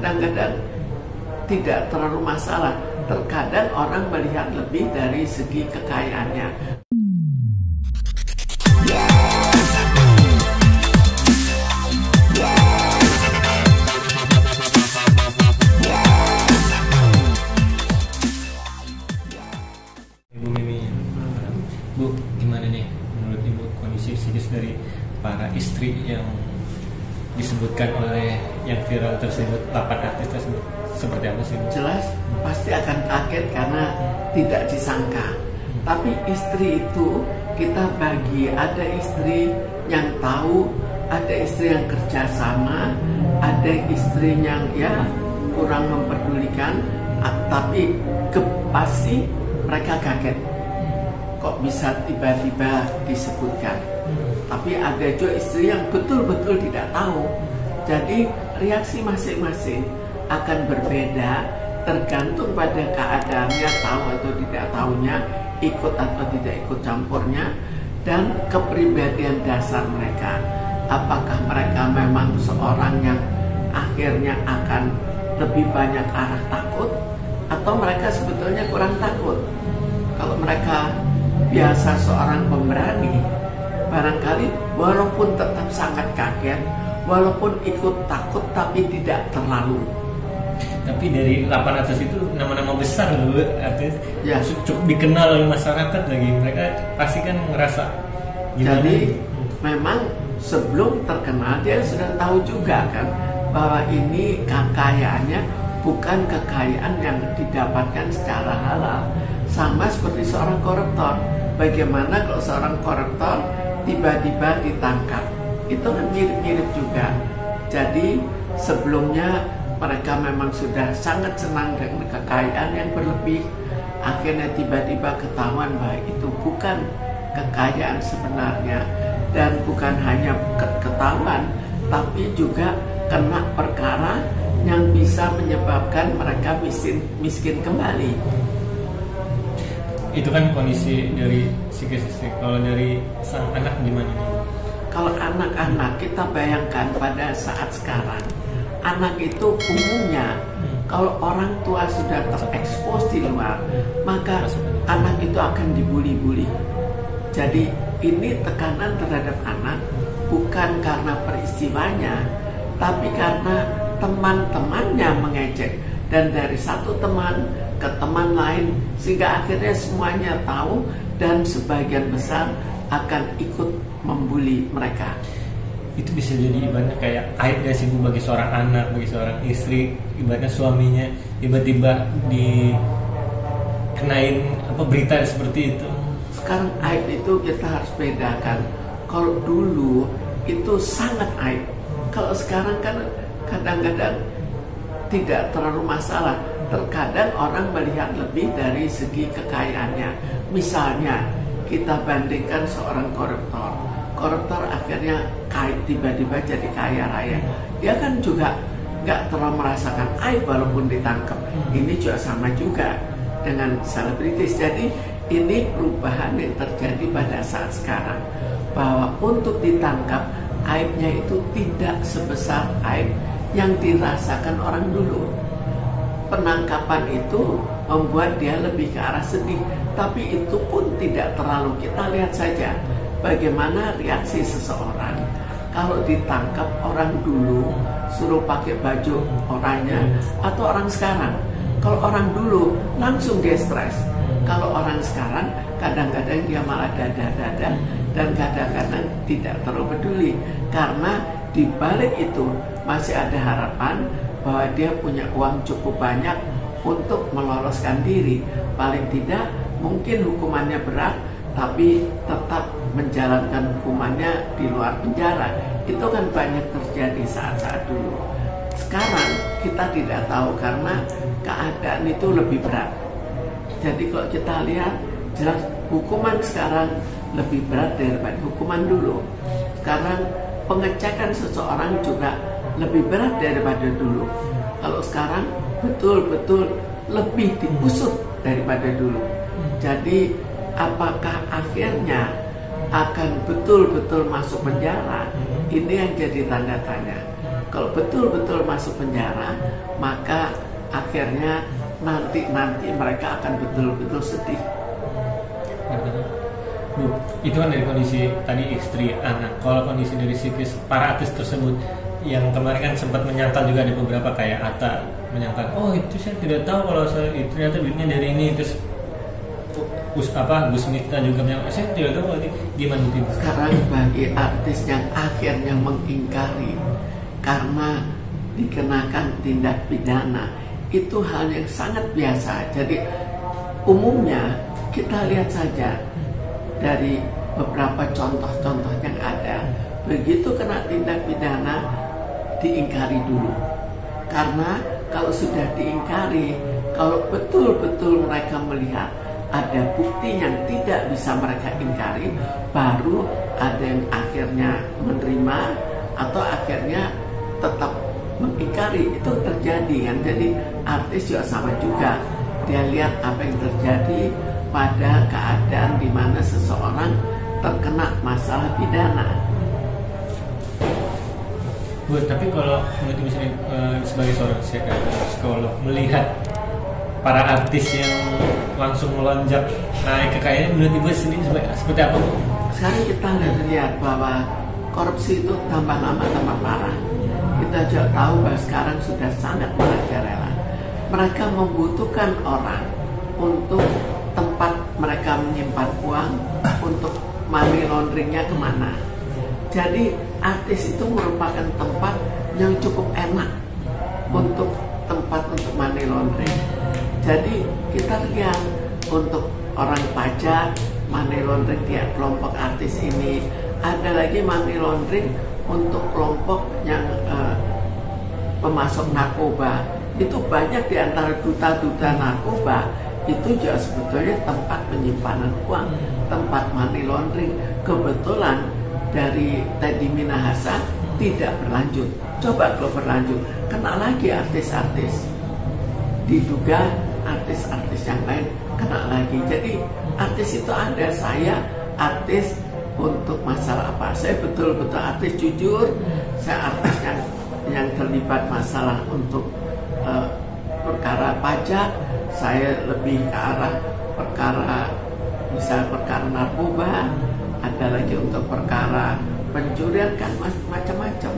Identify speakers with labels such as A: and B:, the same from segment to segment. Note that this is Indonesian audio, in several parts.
A: kadang-kadang tidak terlalu masalah. Terkadang orang melihat lebih dari segi kekayaannya.
B: Bu gimana nih menurut Ibu kondisi psikis dari para istri yang disebutkan oleh yang viral tersebut 8 artis tersebut seperti apa sih?
A: Jelas pasti akan kaget karena tidak disangka. Tapi istri itu kita bagi ada istri yang tahu, ada istri yang kerjasama, ada istri yang ya kurang memperdulikan, a- tapi ke, pasti mereka kaget. Kok bisa tiba-tiba disebutkan? Tapi ada juga istri yang betul-betul tidak tahu. Jadi reaksi masing-masing akan berbeda tergantung pada keadaannya tahu atau tidak tahunya, ikut atau tidak ikut campurnya, dan kepribadian dasar mereka. Apakah mereka memang seorang yang akhirnya akan lebih banyak arah takut, atau mereka sebetulnya kurang takut? Kalau mereka biasa seorang pemberani, barangkali walaupun tetap sangat kaget, walaupun ikut takut tapi tidak terlalu.
B: Tapi dari 800 itu nama-nama besar loh artis
A: Ya.
B: cukup dikenal oleh masyarakat lagi mereka pasti kan ngerasa gimana
A: Jadi
B: gitu.
A: memang sebelum terkenal dia sudah tahu juga kan bahwa ini kekayaannya bukan kekayaan yang didapatkan secara halal. Sama seperti seorang koruptor. Bagaimana kalau seorang koruptor tiba-tiba ditangkap? Itu kan mirip-mirip juga. Jadi sebelumnya mereka memang sudah sangat senang dengan kekayaan yang berlebih. Akhirnya tiba-tiba ketahuan bahwa itu bukan kekayaan sebenarnya dan bukan hanya ke- ketahuan tapi juga kena perkara yang bisa menyebabkan mereka miskin miskin kembali.
B: Itu kan kondisi dari psikis istri kalau dari sang anak gimana? Nih
A: Kalau anak-anak kita bayangkan pada saat sekarang, anak itu umumnya kalau orang tua sudah terekspos di luar, maka anak itu akan dibully-bully. Jadi ini tekanan terhadap anak bukan karena peristiwanya, tapi karena teman-temannya mengejek. Dan dari satu teman ke teman lain sehingga akhirnya semuanya tahu dan sebagian besar akan ikut membuli mereka.
B: itu bisa jadi ibaratnya kayak aib gak sih Bu bagi seorang anak bagi seorang istri ibaratnya suaminya tiba-tiba dikenain apa berita seperti itu
A: Sekarang aib itu kita harus bedakan. Kalau dulu itu sangat aib. Kalau sekarang kan kadang-kadang tidak terlalu masalah. Terkadang orang melihat lebih dari segi kekayaannya. Misalnya kita bandingkan seorang koruptor. Koruptor akhirnya kaya tiba-tiba jadi kaya raya. Dia kan juga nggak terlalu merasakan aib walaupun ditangkap. Ini juga sama juga dengan selebritis. Jadi ini perubahan yang terjadi pada saat sekarang bahwa untuk ditangkap aibnya itu tidak sebesar aib yang dirasakan orang dulu. Penangkapan itu membuat dia lebih ke arah sedih, tapi itu pun tidak terlalu. Kita lihat saja bagaimana reaksi seseorang kalau ditangkap orang dulu suruh pakai baju orangnya atau orang sekarang. Kalau orang dulu langsung dia stres. Kalau orang sekarang kadang-kadang dia malah dada-dada dan kadang-kadang tidak terlalu peduli karena di balik itu masih ada harapan bahwa dia punya uang cukup banyak untuk meloloskan diri. Paling tidak mungkin hukumannya berat tapi tetap menjalankan hukumannya di luar penjara. Itu kan banyak terjadi saat-saat dulu. Sekarang kita tidak tahu karena keadaan itu lebih berat. Jadi kalau kita lihat jelas hukuman sekarang lebih berat daripada hukuman dulu. Sekarang pengecekan seseorang juga lebih berat daripada dulu. Kalau sekarang betul-betul lebih diusut daripada dulu. Jadi apakah akhirnya akan betul-betul masuk penjara? Ini yang jadi tanda tanya. kalau betul-betul masuk penjara maka akhirnya nanti nanti mereka akan betul-betul sedih
B: Bu, itu kan dari kondisi tadi istri anak. Kalau kondisi dari psikis para artis tersebut yang kemarin kan sempat menyangkal juga ada beberapa kayak Ata menyangkal, oh itu saya tidak tahu kalau saya itu ternyata duitnya dari ini terus Gus apa Gus Miftah juga menyangkal, saya tidak tahu ini gimana Bu?
A: sekarang bagi artis yang akhirnya mengingkari karena dikenakan tindak pidana itu hal yang sangat biasa jadi umumnya kita lihat saja dari beberapa contoh-contoh yang ada begitu kena tindak pidana diingkari dulu. Karena kalau sudah diingkari kalau betul-betul mereka melihat ada bukti yang tidak bisa mereka ingkari baru ada yang akhirnya menerima atau akhirnya tetap mengingkari. Itu terjadi kan? Jadi artis juga sama juga. Dia lihat apa yang terjadi pada keadaan di mana seseorang terkena masalah pidana
B: Bu, tapi kalau menurut Ibu sendiri eh, sebagai seorang psikolog melihat para artis yang langsung melonjak naik kekayaan menurut Ibu sendiri seperti apa
A: sekarang kita lihat bahwa korupsi itu tambah lama tambah parah. Kita juga tahu bahwa sekarang sudah sangat merajalela mereka membutuhkan orang untuk tempat mereka menyimpan uang untuk money launderingnya ke mana. Jadi artis itu merupakan tempat yang cukup enak untuk tempat untuk money laundering. Jadi kita lihat untuk orang pajak money laundering dia kelompok artis ini. Ada lagi money laundering untuk kelompok yang eh, pemasok narkoba. Itu banyak di antara duta-duta narkoba. Itu juga sebetulnya tempat penyimpanan uang tempat money laundering. Kebetulan dari Teddy Minahasa tidak berlanjut coba kalau berlanjut kena lagi artis-artis diduga artis-artis yang lain kena lagi. Jadi artis itu ada saya artis untuk masalah apa? Saya betul-betul artis jujur. Saya artis yang yang terlibat masalah untuk eh, perkara pajak. Saya lebih ke arah perkara misal perkara narkoba. Ada lagi untuk perkara pencurian kan macam-macam.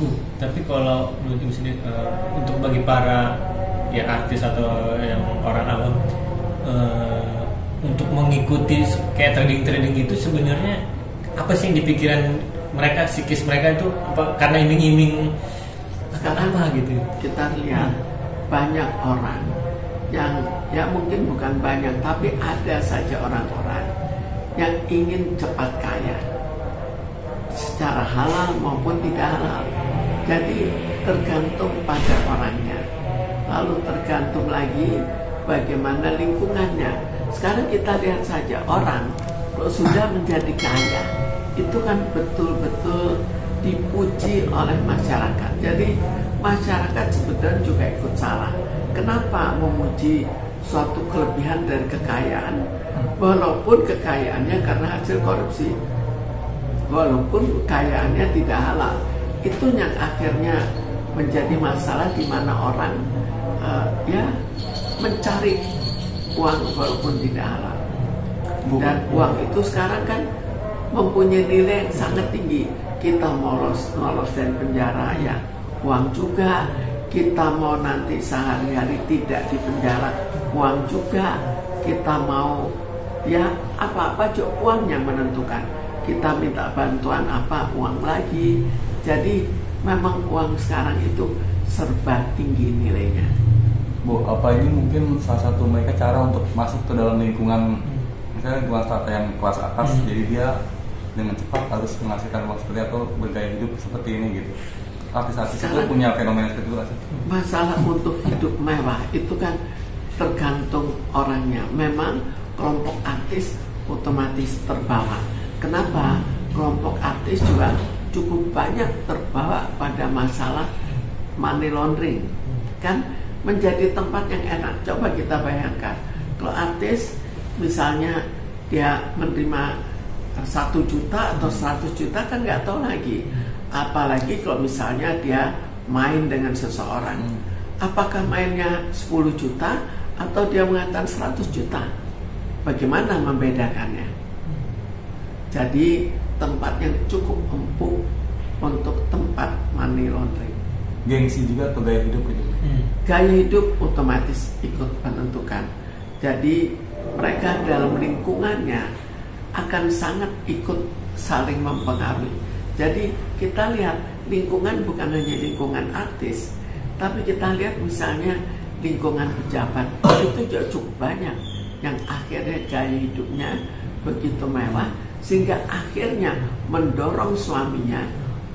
B: Bu, tapi kalau menurut Ibu sendiri eh, untuk bagi para ya artis atau yang orang awam eh, untuk mengikuti kayak trading-trading itu sebenarnya apa sih yang di pikiran mereka psikis mereka itu apa karena iming-iming
A: Sekarang
B: apa gitu?
A: kita lihat banyak orang yang ya mungkin bukan banyak tapi ada saja orang-orang yang ingin cepat kaya secara halal maupun tidak halal jadi tergantung pada orangnya lalu tergantung lagi bagaimana lingkungannya sekarang kita lihat saja orang kalau sudah menjadi kaya itu kan betul-betul dipuji oleh masyarakat. Jadi masyarakat sebetulnya juga ikut salah. Kenapa memuji suatu kelebihan dari kekayaan. Walaupun kekayaannya karena hasil korupsi. Walaupun kekayaannya tidak halal. Itu yang akhirnya menjadi masalah di mana orang eh, ya mencari uang walaupun tidak halal. Dan uang itu sekarang kan mempunyai nilai yang sangat tinggi. Kita mau lolos, lolos dari penjara ya uang juga kita mau nanti sehari-hari tidak di penjara uang juga. Kita mau ya apa-apa juga uang yang menentukan. Kita minta bantuan apa uang lagi. Jadi memang uang sekarang itu serba tinggi nilainya.
C: Bu, apa ini mungkin salah satu mereka cara untuk masuk ke dalam lingkungan misalnya lingkungan strata yang kelas atas,
B: Hmm.
C: jadi dia dengan cepat harus menghasilkan uang seperti atau bergaya hidup seperti ini gitu. Artis-artis itu punya fenomena seperti itu
A: masalah untuk hidup mewah itu kan tergantung orangnya. Memang kelompok artis otomatis terbawa. Kenapa? Kelompok artis juga cukup banyak terbawa pada masalah money laundering. Kan menjadi tempat yang enak. Coba kita bayangkan, kalau artis misalnya dia menerima satu juta atau 100 juta kan nggak tahu lagi apalagi kalau misalnya dia main dengan seseorang apakah mainnya 10 juta atau dia mengatakan 100 juta bagaimana membedakannya jadi tempat yang cukup empuk untuk tempat money laundering
C: gengsi juga atau gaya hidup gitu
B: Hmm.
A: gaya hidup otomatis ikut menentukan. Jadi mereka dalam lingkungannya akan sangat ikut saling mempengaruhi. Jadi kita lihat lingkungan bukan hanya lingkungan artis, tapi kita lihat misalnya lingkungan pejabat itu juga cukup banyak yang akhirnya gaya hidupnya begitu mewah sehingga akhirnya mendorong suaminya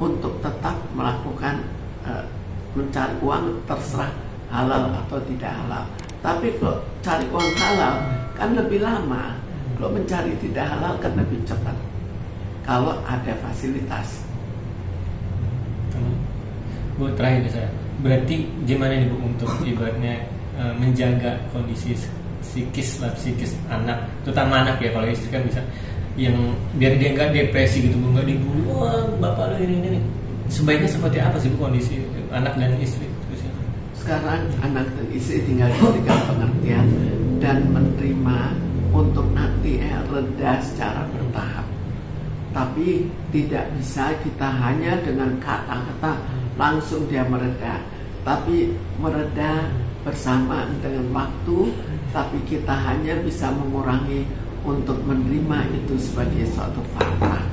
A: untuk tetap melakukan eh, mencari uang terserah halal atau tidak halal. Tapi kalau cari uang halal kan lebih lama. Kalau mencari tidak halal kan lebih cepat. Kalau ada fasilitas.
B: Hmm. Bu terakhir saya, berarti gimana nih Bu untuk ibaratnya eh, menjaga kondisi psikis lah psikis anak, terutama anak ya kalau istri kan bisa yang biar dia nggak depresi gitu Bu nggak dibully, wah bapak lu ini ini. Sebaiknya seperti apa sih Bu kondisi anak dan istri?
A: Sekarang anak dan istri tinggal diberikan pengertian dan menerima untuk nanti eh, reda secara. Tapi tidak bisa kita hanya dengan kata-kata langsung dia mereda. Tapi mereda bersama dengan waktu, tapi kita hanya bisa mengurangi untuk menerima itu sebagai suatu fakta.